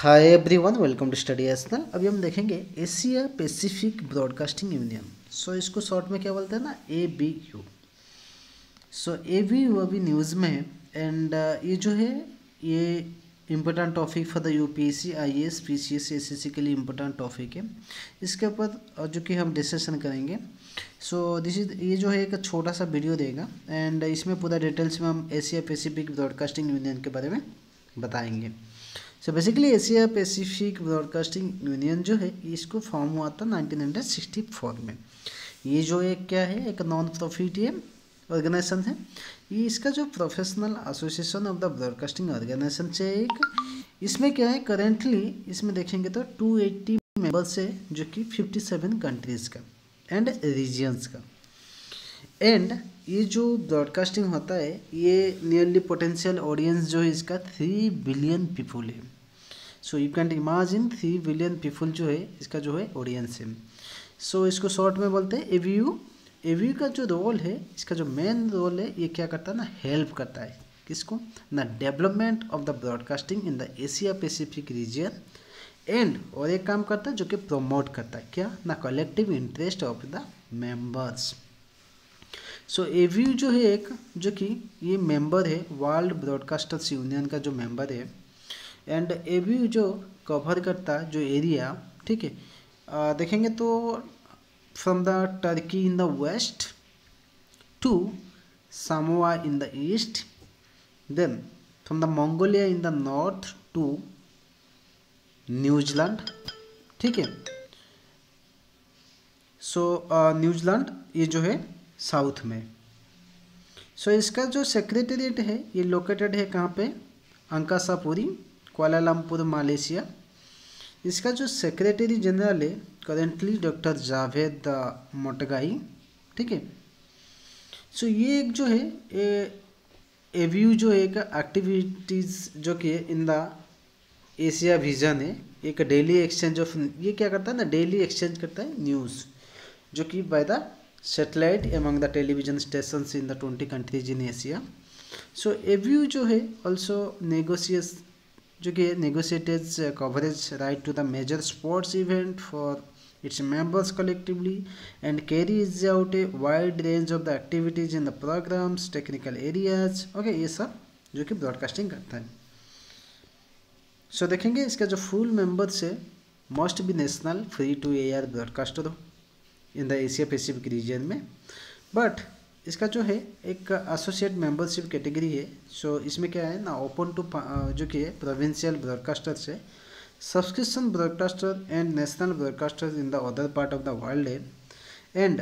Hi everyone welcome to study एसनल अभी हम देखेंगे Asia Pacific broadcasting union so इसको शॉर्ट में क्या बोलते हैं ना? A B U so A B U अभी न्यूज़ में है एंड uh, ये जो है ये important topic for the U P S C I S P C S S C के लिए इम्पोर्टेंट टॉपिक है. इसके ऊपर जो कि हम डिस्कशन करेंगे. सो दिस इज़ ये जो है एक छोटा सा वीडियो देगा एंड इसमें पूरा डिटेल्स में हम एशिया पैसिफिक ब्रॉडकास्टिंग यूनियन के बारे में बताएँगे. So basically Asia Pacific broadcasting union जो है, इसको फॉर्म हुआ था 1964 में। ये जो एक क्या है, एक नॉन प्रॉफिट ऑर्गेनाइजेशन है। ये इसका जो professional association of the broadcasting organisation से एक, इसमें क्या है करेंटली इसमें देखेंगे तो 280 मेंबर्स है, जो कि 57 कंट्रीज़ का एंड रीजियंस का। एंड ये जो ब्रॉडकास्टिंग होता है ये नियरली पोटेंशियल ऑडियंस जो है इसका थ्री बिलियन पीपुल है। So you can imagine three billion people जो है इसका जो है ऑडियंस है। सो so, इसको शॉर्ट में बोलते हैं एवीयू एवीयू का जो रोल है इसका जो मेन रोल है ये क्या करता है ना हेल्प करता है। किसको? ना development of the broadcasting in the Asia Pacific region and और एक काम करता है जो कि प्रमोट करता है। क्या? ना collective interest of the members so ABU जो है एक, जो कि ये मेंबर है वर्ल्ड ब्रॉडकास्टर्स यूनियन का जो मेंबर है एंड एव्यू जो कवर करता, जो एरिया ठीक है? देखेंगे तो from the Turkey in the west to Samoa in the east then from the Mongolia in the north to New Zealand ठीक है? सो न्यूजीलैंड ये जो है साउथ में। सो so, इसका जो सेक्रेटरीट है ये लोकेटेड है कहाँ पे? अंकासापुरी कोलालमपुर मालेशिया इसका जो सेक्रेटरी जनरल है करेंटली डॉक्टर जावेद मोटगाई ठीक है? सो ये एक जो है एव्यू जो एक एक्टिविटीज़ जो कि इन द एशिया विजन है एक डेली एक्सचेंज ऑफ़ ये क्या करता है ना डेली एक्सचेंज करता है न्यूज़ जो कि by the satellite among the television station in the twenty countries in Asia so ABU जो है ऑल्सो नेगोशियस जो कि negotiated coverage right to the major sports event for its its members collectively and carries out a wide range of the activities in the programs technical areas okay ये सब जो कि broadcasting करता है। So so, देखेंगे इसका जो full members है must be national free to air broadcaster हो। In the Asia Pacific region में। बट इसका जो है एक एसोसिएट मेंबरशिप कैटेगरी है। सो so, इसमें क्या है ना ओपन टू जो कि है प्रोविंशियल ब्रॉडकास्टर से subscription broadcaster and national broadcaster in the other part of the world है। एंड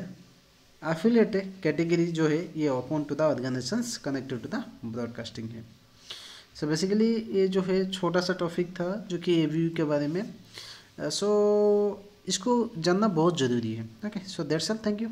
एफिलेट कैटेगरी जो है ये open to the organisation connected to the broadcasting है। सो so बेसिकली ये जो है छोटा सा टॉपिक था जो कि ए के बारे में। सो uh, so, इसको जानना बहुत ज़रूरी है। Okay so that's all thank you